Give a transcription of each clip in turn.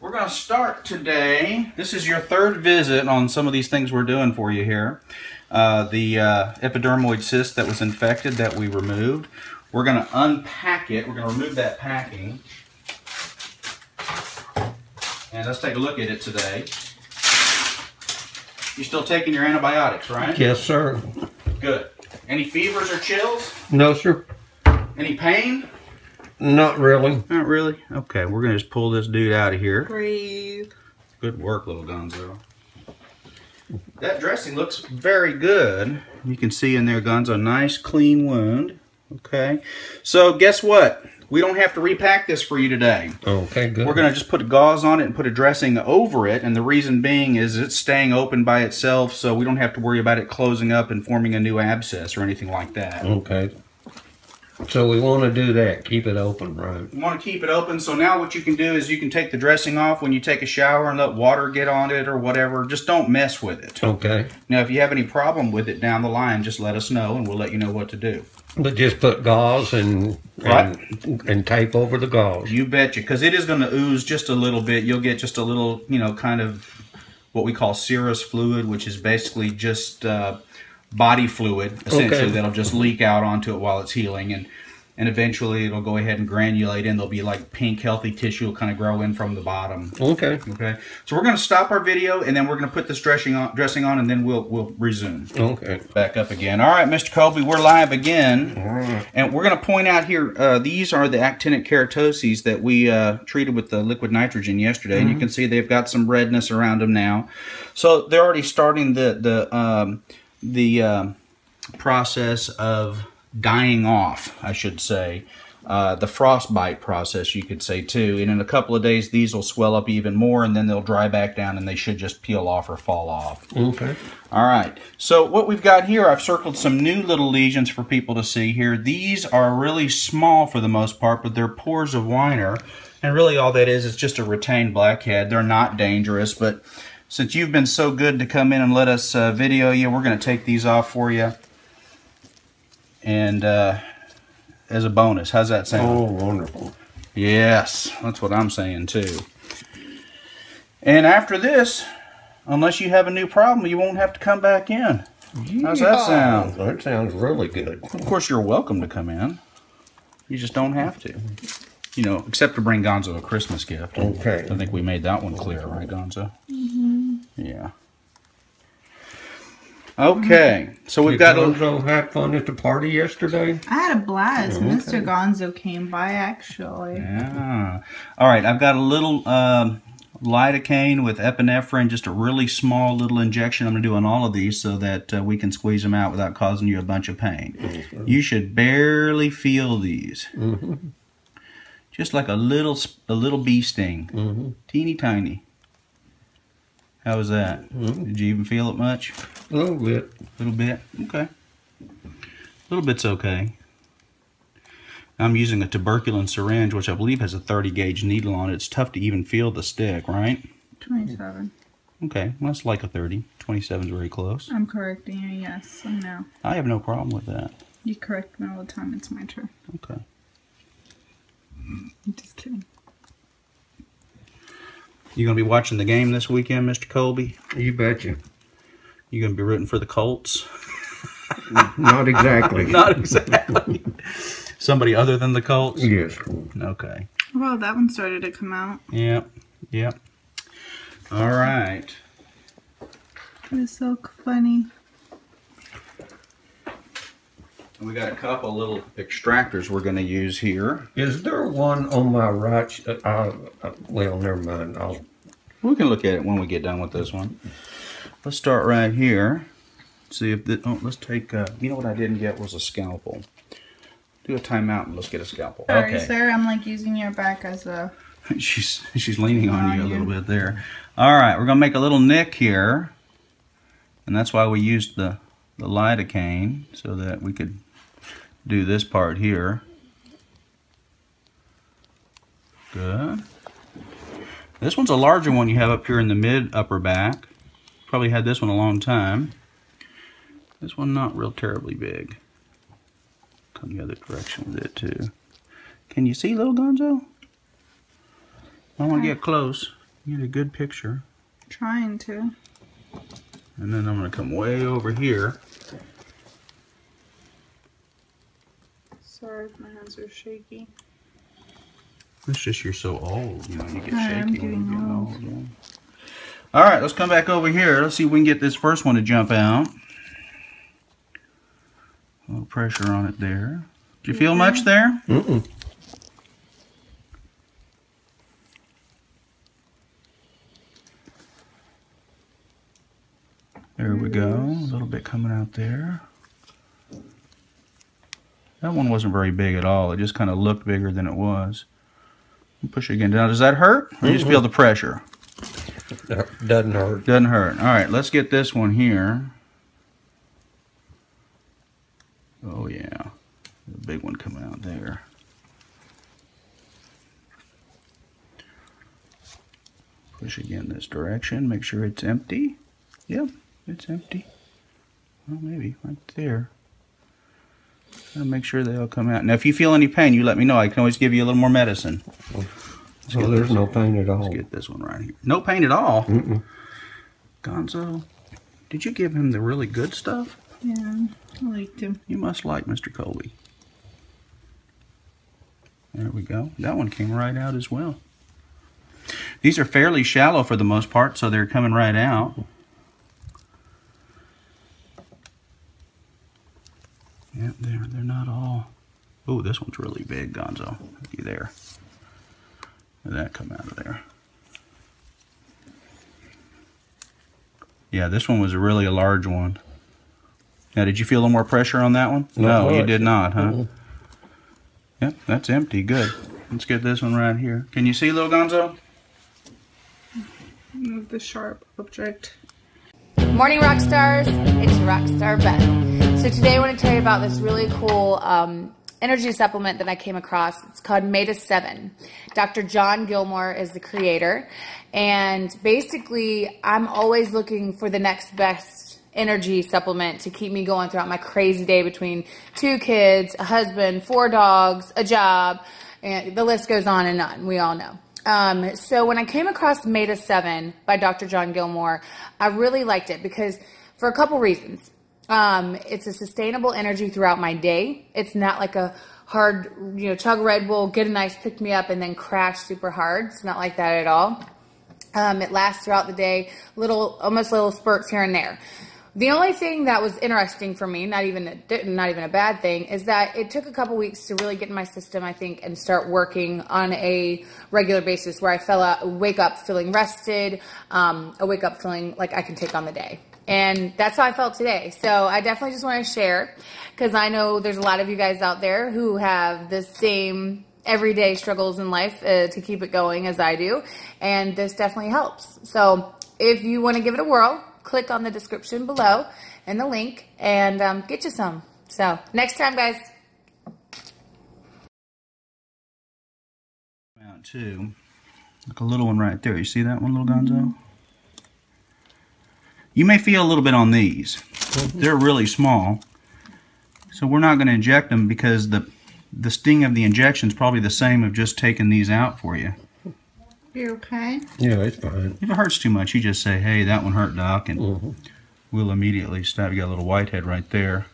We're going to start today. This is your third visit on some of these things we're doing for you here. Uh, the uh, epidermoid cyst that was infected that we removed. We're going to unpack it. We're going to remove that packing. And let's take a look at it today. You're still taking your antibiotics, right? Yes, sir. Good. Any fevers or chills? No, sir. Any pain? Not really. Not really. Okay, we're going to just pull this dude out of here. Breathe. Good work, little Gonzo. That dressing looks very good. You can see in there, Gonzo, a nice clean wound. Okay. So guess what? We don't have to repack this for you today. Okay, good. We're going to just put a gauze on it and put a dressing over it. And the reason being is it's staying open by itself, so we don't have to worry about it closing up and forming a new abscess or anything like that. Okay. So we want to do that. Keep it open, right? You want to keep it open. So now what you can do is you can take the dressing off when you take a shower and let water get on it or whatever. Just don't mess with it. Okay. Now, if you have any problem with it down the line, just let us know and we'll let you know what to do. But just put gauze and Right. and, and tape over the gauze. You betcha, because it is going to ooze just a little bit. You'll get just a little, you know, kind of what we call serous fluid, which is basically just uh, body fluid, essentially, Okay. that'll just leak out onto it while it's healing. And and eventually it'll go ahead and granulate in. There'll be like pink, healthy tissue will kind of grow in from the bottom. Okay. Okay, so we're going to stop our video and then we're going to put this dressing on, dressing on, and then we'll we'll resume. Okay. Back up again. All right, Mr. Colby, we're live again. And we're going to point out here, uh, these are the actinic keratoses that we uh, treated with the liquid nitrogen yesterday. And you can see they've got some redness around them now. So they're already starting the, the, um, the um process of dying off, I should say. Uh, the frostbite process, you could say too. And in a couple of days, these will swell up even more, and then they'll dry back down, and they should just peel off or fall off. Okay. All right. So what we've got here, I've circled some new little lesions for people to see here. These are really small for the most part, but they're pores of Winer. And really all that is is just a retained blackhead. They're not dangerous, but since you've been so good to come in and let us uh, video you, we're going to take these off for you. And uh, as a bonus, how's that sound? Oh, wonderful. Yes, that's what I'm saying too. And after this, unless you have a new problem, you won't have to come back in. How's that sound? That sounds really good. Of course, you're welcome to come in. You just don't have to. You know, except to bring Gonzo a Christmas gift. Okay. I think we made that one clear, right, Gonzo? Yeah. Okay, so we've Did got a, Gonzo have fun at the party yesterday? I had a blast. Okay. Mr. Gonzo came by actually. Yeah. All right, I've got a little um, lidocaine with epinephrine, just a really small little injection I'm going to do on all of these so that uh, we can squeeze them out without causing you a bunch of pain. You should barely feel these. Mm-hmm. Just like a little a little bee sting. Mm-hmm. Teeny tiny. How was that? Mhm. Did you even feel it much? A little bit. A little bit? Okay. A little bit's okay. I'm using a tuberculin syringe, which I believe has a 30 gauge needle on it. It's tough to even feel the stick, right? 27. Okay, well, that's like a 30. 27 is very close. I'm correcting you, yes. I know. I have no problem with that. You correct me all the time. It's my turn. Okay. I'm just kidding. You gonna be watching the game this weekend, Mr. Colby? You betcha. You gonna be rooting for the Colts? Not exactly. Not exactly. Somebody other than the Colts? Yes. Okay. Well, that one started to come out. Yep. Yep. All right. It's so funny. We got a couple little extractors we're going to use here. Is there one on my right? sh- Uh, uh, well, never mind. I'll. We can look at it when we get done with this one. Let's start right here. See if the, oh, let's take. Uh, you know what I didn't get was a scalpel. Do a timeout and let's get a scalpel. Sorry, okay. sir. I'm like using your back as a. she's she's leaning on you a little bit there. All right, we're gonna make a little nick here, and that's why we used the the lidocaine so that we could do this part here. Good. This one's a larger one you have up here in the mid upper back. Probably had this one a long time. This one not real terribly big. Come the other direction with it too. Can you see little Gonzo? I want to get close. Get a good picture. Trying to. And then I'm going to come way over here. Sorry if my hands are shaky. It's just you're so old, you know, you get shaky when you getting get old. old. yeah. All right, let's come back over here. Let's see if we can get this first one to jump out. A little pressure on it there. Do you feel much there? Mm-mm. There we go. A little bit coming out there. That one wasn't very big at all. It just kind of looked bigger than it was. Push it again. Now, does that hurt? Or you just mm-hmm. feel the pressure? Doesn't hurt. Doesn't hurt. All right, let's get this one here. Oh, yeah. The big one coming out there. Push again this direction. Make sure it's empty. Yep, it's empty. Well, maybe right there. Gotta make sure they all come out. Now, if you feel any pain, you let me know. I can always give you a little more medicine. So there's no pain at all. Let's get this one right here. No pain at all. Mm-mm. Gonzo, did you give him the really good stuff? Yeah, I liked him. You must like Mr. Colby. There we go. That one came right out as well. These are fairly shallow for the most part, so they're coming right out. Yep, they're, they're not all... Oh, this one's really big, Gonzo. Looky there. Did that come out of there? Yeah, this one was really a large one. Now, did you feel a little more pressure on that one? Not no, you did not, huh? Mm-mm. Yep, that's empty. Good. Let's get this one right here. Can you see, little Gonzo? Move the sharp object. Morning rock stars, it's Rockstar Beth. So today I want to tell you about this really cool um, energy supplement that I came across. It's called Meta 7. Dr. John Gilmore is the creator. And basically, I'm always looking for the next best energy supplement to keep me going throughout my crazy day between two kids, a husband, four dogs, a job, and the list goes on and on. We all know. Um, so when I came across Meta 7 by Dr. John Gilmore, I really liked it because for a couple reasons. Um, it's a sustainable energy throughout my day. It's not like a hard, you know, chug Red Bull, get a nice pick me up, and then crash super hard. It's not like that at all. Um, it lasts throughout the day, little, almost little spurts here and there. The only thing that was interesting for me, not even a, not even a bad thing, is that it took a couple weeks to really get in my system, I think, and start working on a regular basis where I fell out, wake up feeling rested, um, I wake up feeling like I can take on the day. And that's how I felt today. So I definitely just want to share because I know there's a lot of you guys out there who have the same everyday struggles in life uh, to keep it going as I do. And this definitely helps. So if you want to give it a whirl, click on the description below and the link and um, get you some. So next time, guys. Too. Like a little one right there. You see that one, little Gonzo? You may feel a little bit on these. They're really small. So we're not going to inject them because the the sting of the injection is probably the same of just taking these out for you. You okay? Yeah, it's fine. If it hurts too much, you just say, hey, that one hurt, Doc, and Mhm. we'll immediately stop. You got a little whitehead right there.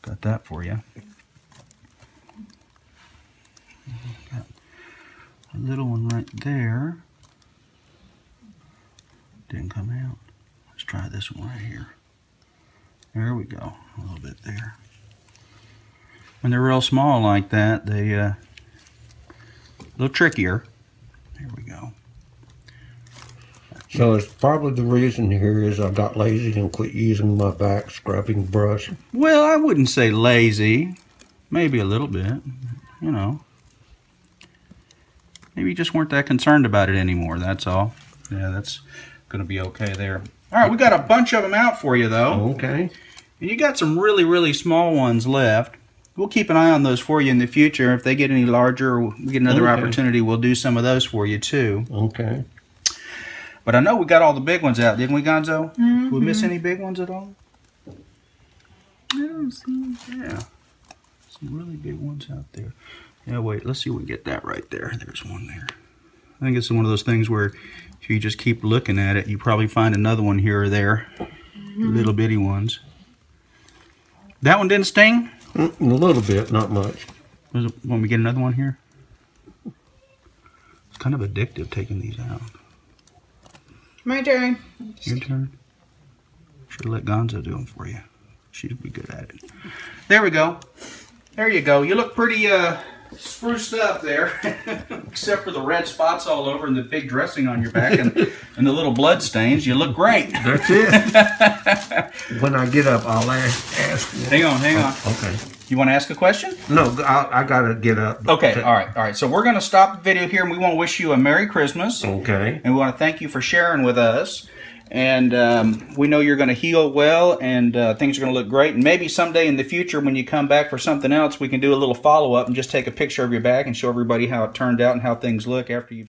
Got that for you. Got a little one right there. Come out. Let's try this one right here. There we go. A little bit there. When they're real small like that, they uh, a little trickier. There we go. So it's probably the reason here is I got lazy and quit using my back scrubbing brush. Well, I wouldn't say lazy. Maybe a little bit. You know. Maybe you just weren't that concerned about it anymore. That's all. Yeah, that's going to be okay there. All right, we got a bunch of them out for you, though. Okay. And you got some really, really small ones left. We'll keep an eye on those for you in the future. If they get any larger, or we get another Okay. opportunity, we'll do some of those for you, too. Okay. But I know we got all the big ones out, didn't we, Gonzo? Mm-hmm. Did we miss any big ones at all? I don't see. Yeah. Some really big ones out there. Yeah, wait, let's see if we can get that right there. There's one there. I think it's one of those things where if you just keep looking at it, you probably find another one here or there. Little bitty ones. That one didn't sting? Mm, A little bit, not much. Was it, when we get another one here? It's kind of addictive taking these out. My turn. Your turn. Should let Gonzo do them for you. She'd be good at it. There we go. There you go. You look pretty uh, spruced up there, except for the red spots all over and the big dressing on your back and, and the little blood stains. You look great. That's it. when I get up, I'll ask. ask Hang on, hang on. Oh, okay. You want to ask a question? No, I, I gotta get up. Okay, all right, all right. So we're going to stop the video here and we want to wish you a Merry Christmas. Okay. And we want to thank you for sharing with us. And um, we know you're going to heal well and uh, things are going to look great. And maybe someday in the future, when you come back for something else, we can do a little follow up and just take a picture of your back and show everybody how it turned out and how things look after you.